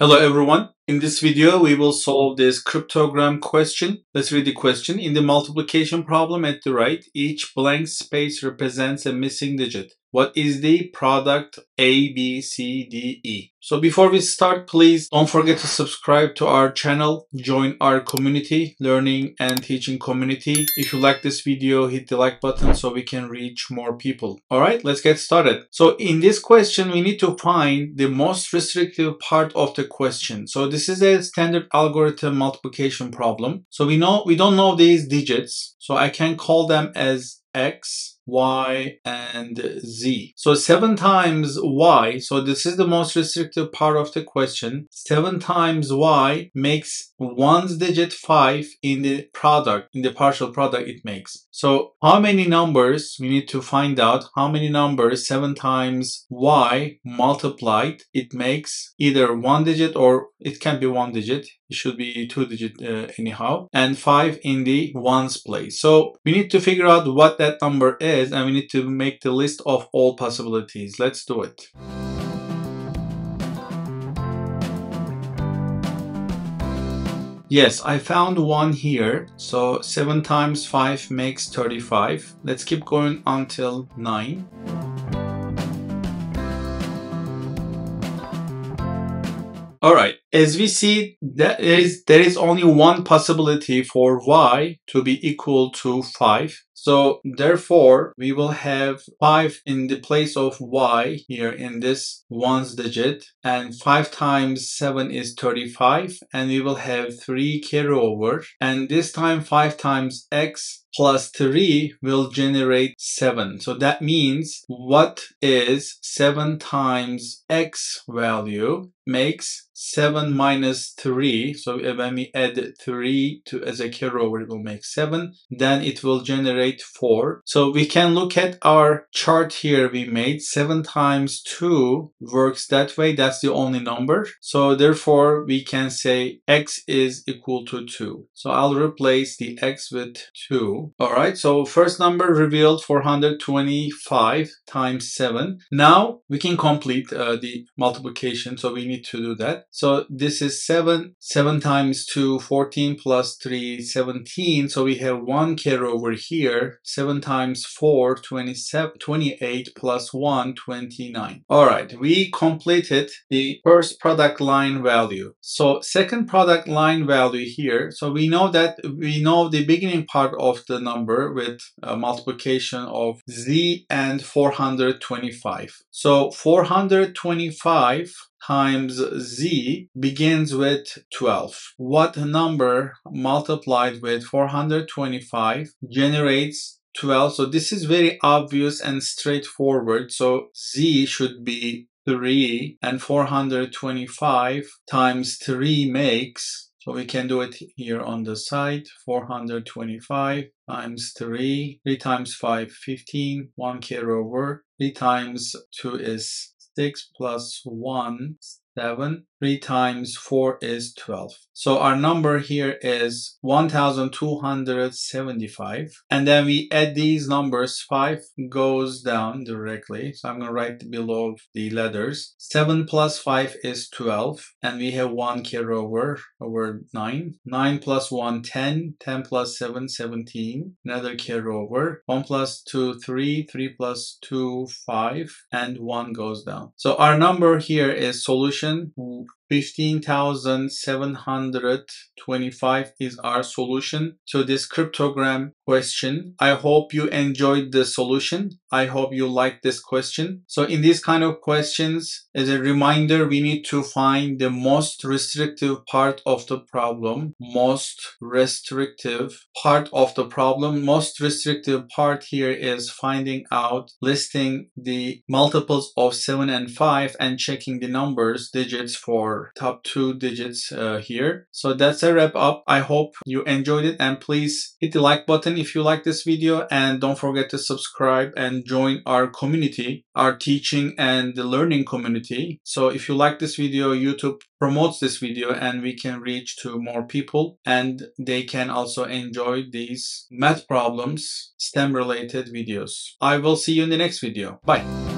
Hello everyone. In this video, we will solve this cryptogram question. Let's read the question. In the multiplication problem at the right, each blank space represents a missing digit. What is the product A, B, C, D, E? So before we start, please don't forget to subscribe to our channel, join our community, learning and teaching community. If you like this video, hit the like button so we can reach more people. All right, let's get started. So in this question, we need to find the most restrictive part of the question. So this is a standard algorithm multiplication problem. So we know we don't know these digits, so I can call them as x, y, and z. So 7 times y, so this is the most restrictive part of the question. 7 times y makes 1's digit 5 in the product, in the partial product it makes. So how many numbers, we need to find out how many numbers 7 times y multiplied, it makes either 1 digit or it can be 1 digit. It should be 2 digit uh, anyhow. And 5 in the ones place. So we need to figure out what that number is and we need to make the list of all possibilities. Let's do it. Yes, I found one here. So 7 times 5 makes 35. Let's keep going until 9. All right, as we see, there is, there is only one possibility for y to be equal to 5. So therefore, we will have 5 in the place of y here in this ones digit. And 5 times 7 is 35. And we will have 3 carry over. And this time 5 times x plus 3 will generate 7. So that means what is 7 times x value makes 7 minus 3. So when we add 3 to as a carryover, it will make 7. Then it will generate 4. So we can look at our chart here we made. 7 times 2 works that way. That's the only number. So therefore, we can say x is equal to 2. So I'll replace the x with 2. All right. So first number revealed 425 times 7. Now we can complete uh, the multiplication. So we need to do that. So this is 7. 7 times 2, 14 plus 3, 17. So we have 1 carryover here. 7 times 4, 27, 28 plus 1, 29. Alright, we completed the first product line value. So second product line value here. So we know that we know the beginning part of the number with multiplication of z and 425. So 425 times z begins with 12. What number multiplied with 425 generates 12? So this is very obvious and straightforward. So z should be 3 and 425 times 3 makes so we can do it here on the side, 425 times 3, 3 times 5, 15, 1 carryover, 3 times 2 is 6 plus 1, 7. 3 times 4 is 12. So our number here is 1275. And then we add these numbers. 5 goes down directly. So I'm going to write below the letters. 7 plus 5 is 12. And we have 1 carryover over over 9. 9 plus 1, 10. 10 plus 7, 17. Another carryover. 1 plus 2, 3. 3 plus 2, 5. And 1 goes down. So our number here is solution physician who 15,725 is our solution to this cryptogram question. I hope you enjoyed the solution. I hope you like this question. So in these kind of questions, as a reminder, we need to find the most restrictive part of the problem. Most restrictive part of the problem. Most restrictive part here is finding out, listing the multiples of 7 and 5 and checking the numbers, digits for top two digits uh, here. So that's a wrap up. I hope you enjoyed it and please hit the like button if you like this video and don't forget to subscribe and join our community, our teaching and the learning community. So if you like this video, YouTube promotes this video and we can reach to more people and they can also enjoy these math problems, STEM related videos. I will see you in the next video. Bye.